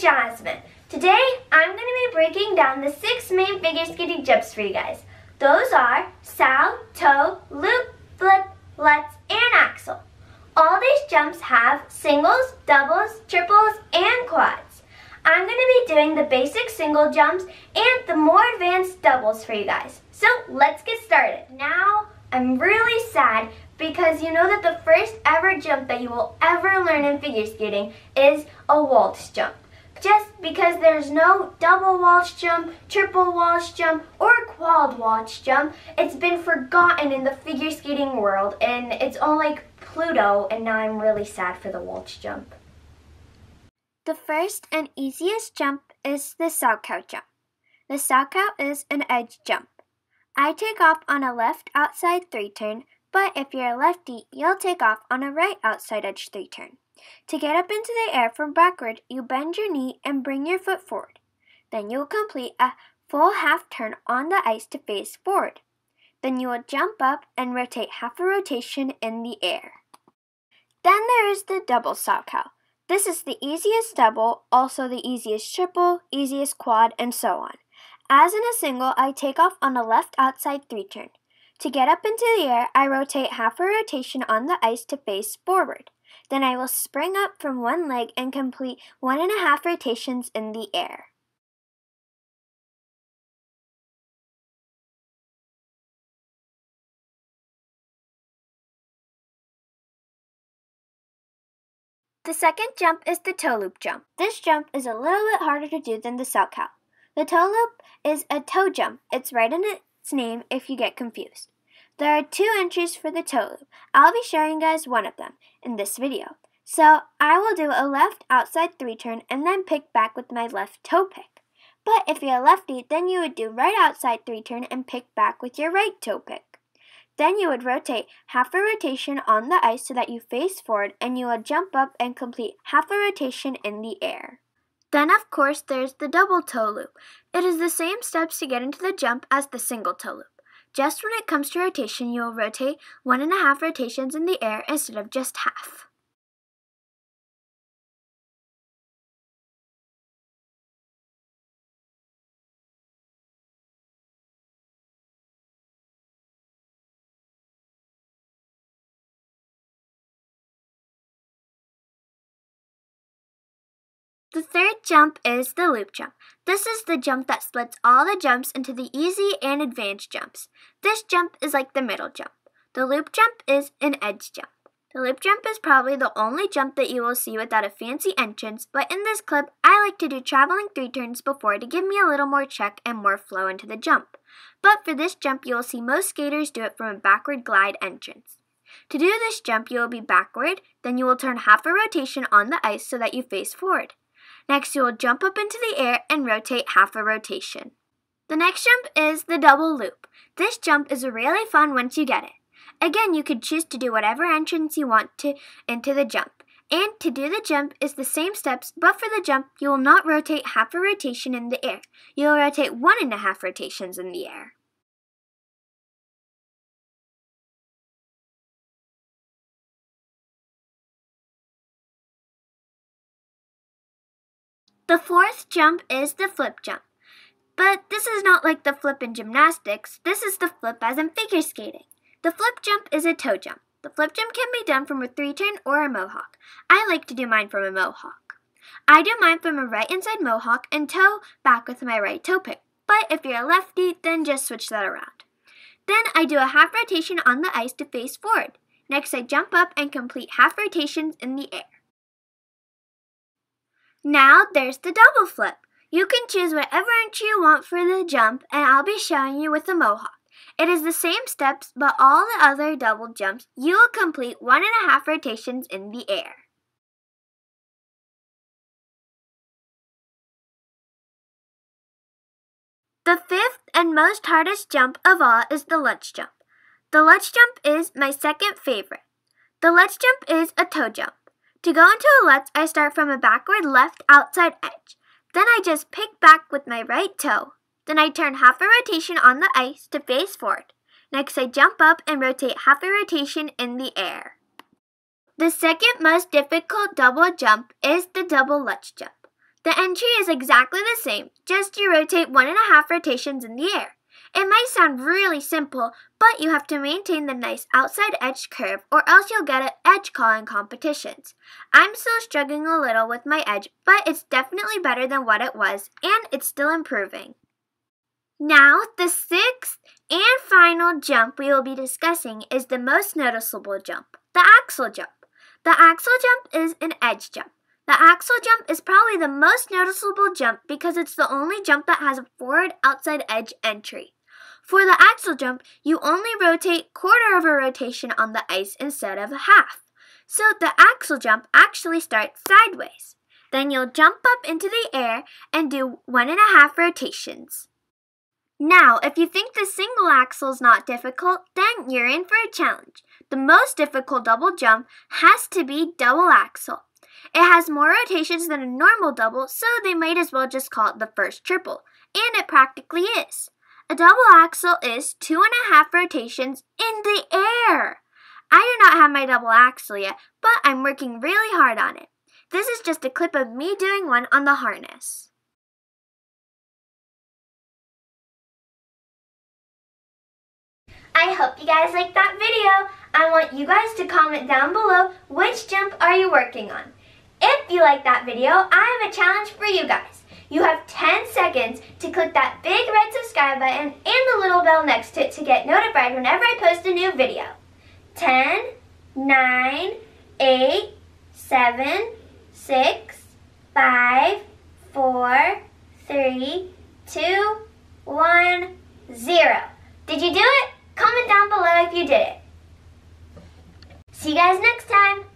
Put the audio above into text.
Jasmine. Today, I'm going to be breaking down the six main figure skating jumps for you guys. Those are sal, toe, loop, flip, lutz, and axel. All these jumps have singles, doubles, triples, and quads. I'm going to be doing the basic single jumps and the more advanced doubles for you guys. So let's get started. Now, I'm really sad because you know that the first ever jump that you will ever learn in figure skating is a waltz jump. Just because there's no double waltz jump, triple waltz jump, or quad waltz jump, it's been forgotten in the figure skating world and it's all like Pluto and now I'm really sad for the waltz jump. The first and easiest jump is the Salchow jump. The Salchow is an edge jump. I take off on a left outside three turn, but if you're a lefty, you'll take off on a right outside edge three turn. To get up into the air from backward, you bend your knee and bring your foot forward. Then you will complete a full half turn on the ice to face forward. Then you will jump up and rotate half a rotation in the air. Then there is the double Salchow. This is the easiest double, also the easiest triple, easiest quad, and so on. As in a single, I take off on a left outside three turn. To get up into the air, I rotate half a rotation on the ice to face forward. Then I will spring up from one leg and complete one and a half rotations in the air. The second jump is the toe loop jump. This jump is a little bit harder to do than the Salchow. The toe loop is a toe jump. It's right in its name if you get confused. There are two entries for the toe loop. I'll be showing you guys one of them in this video. So I will do a left outside three turn and then pick back with my left toe pick. But if you're a lefty, then you would do right outside three turn and pick back with your right toe pick. Then you would rotate half a rotation on the ice so that you face forward and you will jump up and complete half a rotation in the air. Then, of course, there's the double toe loop. It is the same steps to get into the jump as the single toe loop. Just when it comes to rotation, you will rotate one and a half rotations in the air instead of just half. The third jump is the loop jump. This is the jump that splits all the jumps into the easy and advanced jumps. This jump is like the middle jump. The loop jump is an edge jump. The loop jump is probably the only jump that you will see without a fancy entrance, but in this clip, I like to do traveling three turns before to give me a little more check and more flow into the jump. But for this jump, you will see most skaters do it from a backward glide entrance. To do this jump, you will be backward, then you will turn half a rotation on the ice so that you face forward. Next, you will jump up into the air and rotate half a rotation. The next jump is the double loop. This jump is really fun once you get it. Again, you could choose to do whatever entrance you want to into the jump. And to do the jump is the same steps, but for the jump, you will not rotate half a rotation in the air. You will rotate one and a half rotations in the air. The fourth jump is the flip jump. But this is not like the flip in gymnastics, this is the flip as in figure skating. The flip jump is a toe jump. The flip jump can be done from a three turn or a mohawk. I like to do mine from a mohawk. I do mine from a right inside mohawk and toe back with my right toe pick. But if you're a lefty, then just switch that around. Then I do a half rotation on the ice to face forward. Next, I jump up and complete half rotations in the air. Now there's the double flip. You can choose whatever entry you want for the jump and I'll be showing you with the mohawk. It is the same steps, but all the other double jumps, you will complete one and a half rotations in the air. The fifth and most hardest jump of all is the Lutz jump. The Lutz jump is my second favorite. The Lutz jump is a toe jump. To go into a Lutz, I start from a backward left outside edge. Then I just pick back with my right toe. Then I turn half a rotation on the ice to face forward. Next, I jump up and rotate half a rotation in the air. The second most difficult double jump is the double Lutz jump. The entry is exactly the same, just you rotate one and a half rotations in the air. It might sound really simple, but you have to maintain the nice outside edge curve or else you'll get an edge call in competitions. I'm still struggling a little with my edge, but it's definitely better than what it was and it's still improving. Now, the sixth and final jump we will be discussing is the most noticeable jump, the axel jump. The axel jump is an edge jump. The axel jump is probably the most noticeable jump because it's the only jump that has a forward outside edge entry. For the axel jump, you only rotate quarter of a rotation on the ice instead of a half. So the axel jump actually starts sideways. Then you'll jump up into the air and do one and a half rotations. Now, if you think the single axel is not difficult, then you're in for a challenge. The most difficult double jump has to be double axel. It has more rotations than a normal double, so they might as well just call it the first triple. And it practically is. A double axel is two and a half rotations in the air. I do not have my double axel yet, but I'm working really hard on it. This is just a clip of me doing one on the harness. I hope you guys liked that video. I want you guys to comment down below which jump are you working on. If you like that video, I have a challenge for you guys. You have 10 seconds to click that big red subscribe button and the little bell next to it to get notified whenever I post a new video. 10, 9, 8, 7, 6, 5, 4, 3, 2, 1, 0. Did you do it? Comment down below if you did it. See you guys next time.